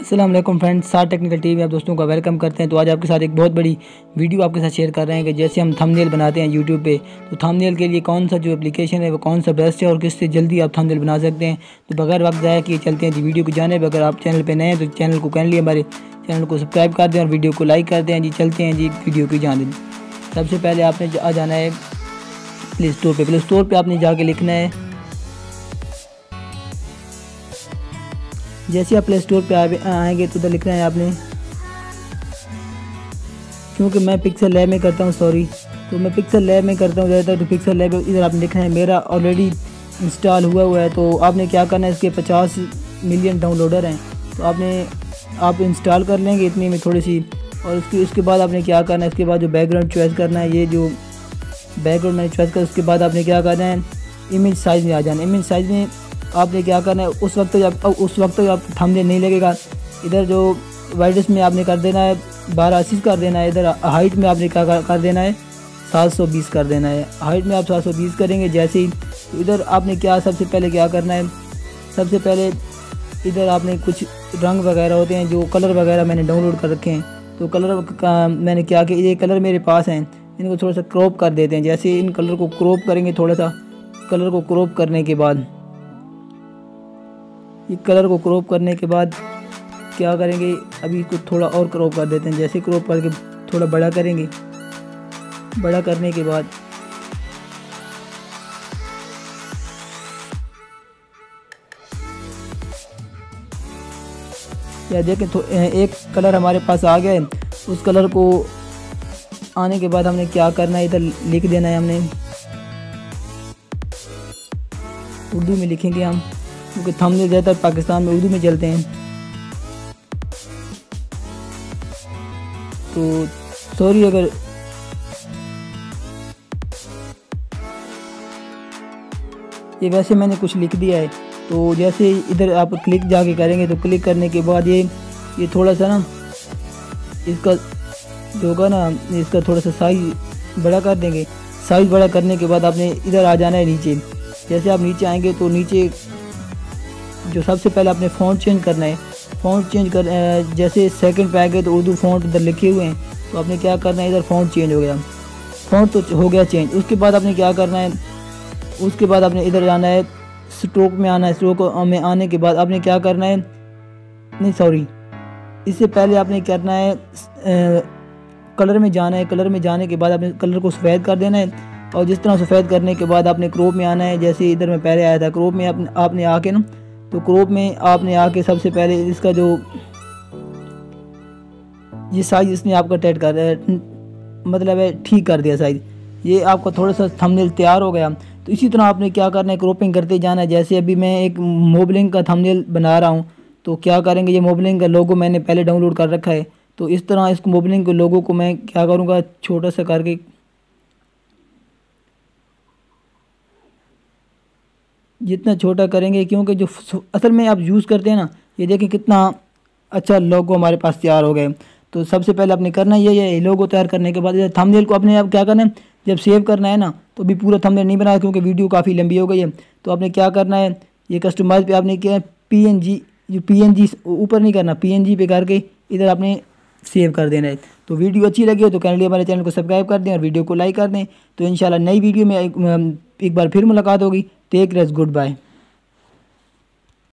السلام علیکم فرینڈ سار ٹیکنیکل ٹی وی آپ دوستوں کا ویلکم کرتے ہیں۔ تو آج آپ کے ساتھ ایک بہت بڑی ویڈیو آپ کے ساتھ شیئر کر رہے ہیں کہ جیسے ہم تھم نیل بناتے ہیں یوٹیوب پہ۔ تو تھم نیل کے لیے کون سا جو اپلیکیشن ہے وہ کون سا بیسٹ ہے اور کس سے جلدی آپ تھم نیل بنا سکتے ہیں؟ تو بغیر وقت ضائع کیے چلتے ہیں جی ویڈیو کو جانے اگر آپ چینل پہ نئے ہیں تو چینل کو کہنے لیے ہمارے چینل کو سبسکرائب کر دیں اور ویڈیو کو لائک کر دیں۔ جی چلتے ہیں جی ویڈیو کی جانے سب سے پہلے آپ نے آ جانا ہے پلے اسٹور پہ۔ پلے اسٹور پہ آپ نے جا کے لکھنا ہے۔ جیسے آپ پلے اسٹور پہ آئیں گے تو ادھر لکھنا ہے آپ نے۔ کیونکہ میں پکسل لیب میں کرتا ہوں سوری تو میں پکسل لیب میں کرتا ہوں زیادہ تو پکسل لیب ادھر آپ نے لکھنا ہے۔ میرا آلریڈی انسٹال ہوا ہوا ہے۔ تو آپ نے کیا کرنا ہے؟ اس کے پچاس ملین ڈاؤن لوڈر ہیں۔ تو آپ نے آپ انسٹال کر لیں گے اتنی میں تھوڑی سی۔ اور اس کی اس کے بعد آپ نے کیا کرنا ہے؟ اس کے بعد جو بیک گراؤنڈ چوائس کرنا ہے، یہ جو بیک گراؤنڈ میں نے چوائس کر اس کے بعد آپ نے کیا کرنا ہے؟ امیج سائز میں آ جانا ہے۔ امیج سائز میں آپ نے کیا کرنا ہے؟ اس وقت جب اس وقت آپ تھم نہیں لگے گا۔ ادھر جو وائڈس میں آپ نے کر دینا ہے، بارہ اسی کر دینا ہے۔ ادھر ہائٹ میں آپ نے کیا کر دینا ہے؟ سات سو بیس کر دینا ہے۔ ہائٹ میں آپ سات سو بیس کریں گے جیسے ہی۔ تو ادھر آپ نے کیا سب سے پہلے کیا کرنا ہے؟ سب سے پہلے ادھر آپ نے کچھ رنگ وغیرہ ہوتے ہیں جو کلر وغیرہ میں نے ڈاؤن لوڈ کر رکھے ہیں۔ تو کلر میں نے کیا کہ یہ کلر میرے پاس ہیں۔ ان کو تھوڑا سا کروپ کر دیتے ہیں۔ جیسے ان کلر کو کروپ کریں گے تھوڑا سا، کلر کو کروپ کرنے کے بعد۔ یہ کلر کو کروپ کرنے کے بعد کیا کریں گے؟ ابھی کو تھوڑا اور کروپ کر دیتے ہیں۔ جیسے کروپ کر کے تھوڑا بڑا کریں گے۔ بڑا کرنے کے بعد یا دیکھیں ایک کلر ہمارے پاس آ گیا ہے۔ اس کلر کو آنے کے بعد ہم نے کیا کرنا ہے؟ ادھر لکھ دینا ہے ہم نے۔ اردو میں لکھیں گے ہم۔ کیونکہ تھم نے زیادہ تر پاکستان میں اردو میں چلتے ہیں۔ تو سوری اگر یہ ویسے میں نے کچھ لکھ دیا ہے۔ تو جیسے ادھر آپ کلک جا کے کریں گے تو کلک کرنے کے بعد یہ یہ تھوڑا سا نا اس کا جو ہوگا نا، اس کا تھوڑا سا سائز بڑا کر دیں گے۔ سائز بڑا کرنے کے بعد آپ نے ادھر آ جانا ہے نیچے۔ جیسے آپ نیچے آئیں گے تو نیچے جو سب سے پہلے آپ نے فونٹ چینج کرنا ہے۔ فونٹ چینج کر جیسے سیکنڈ پہ آ گئے تو اردو فونٹ ادھر لکھے ہوئے ہیں۔ تو آپ نے کیا کرنا ہے؟ ادھر فونٹ چینج ہو گیا۔ فونٹ تو ہو گیا چینج۔ اس کے بعد آپ نے کیا کرنا ہے؟ اس کے بعد آپ نے ادھر جانا ہے سٹروک میں آنا ہے۔ سٹروک میں آنے کے بعد آپ نے کیا کرنا ہے؟ نہیں سوری اس سے پہلے آپ نے کرنا ہے کلر میں جانا ہے۔ کلر میں جانے کے بعد آپ نے کلر کو سفید کر دینا ہے۔ اور جس طرح سفید کرنے کے بعد آپ نے کروپ میں آنا ہے، جیسے ادھر میں پہلے آیا تھا کروپ میں آپ نے آ کے نا تو کروپ میں آپ نے آ کے سب سے پہلے اس کا جو یہ سائز اس نے آپ کا ٹیٹ کر مطلب ہے ٹھیک کر دیا سائز۔ یہ آپ کا تھوڑا سا تھمنیل تیار ہو گیا۔ تو اسی طرح آپ نے کیا کرنا ہے؟ کروپنگ کرتے جانا ہے۔ جیسے ابھی میں ایک موبلنگ کا تھمنیل بنا رہا ہوں، تو کیا کریں گے؟ یہ موبلنگ کا لوگو میں نے پہلے ڈاؤن لوڈ کر رکھا ہے۔ تو اس طرح اس موبلنگ کے لوگوں کو میں کیا کروں گا؟ چھوٹا سا کر کے جتنا چھوٹا کریں گے، کیونکہ جو اصل میں آپ یوز کرتے ہیں نا، یہ دیکھیں کتنا اچھا لوگو ہمارے پاس تیار ہو گئے۔ تو سب سے پہلے آپ نے کرنا یہ ہے لوگو تیار کرنے کے بعد تھم نیل کو اپنے آپ کیا کرنا ہے؟ جب سیو کرنا ہے نا، تو ابھی پورا تھم نیل نہیں بنا، کیونکہ ویڈیو کافی لمبی ہو گئی ہے۔ تو آپ نے کیا کرنا ہے؟ یہ کسٹمائز پہ آپ نے کیا ہے پی این جی جو پی این جی اوپر نہیں کرنا پی این جی پہ کر کے ادھر آپ نے سیو کر دینا ہے۔ تو ویڈیو اچھی لگی ہو تو کینڈلی ہمارے چینل کو سبسکرائب کر دیں اور ویڈیو کو لائک کر دیں۔ تو انشاءاللہ نئی ویڈیو میں ایک بار پھر ملاقات ہوگی۔ Take rest. Goodbye.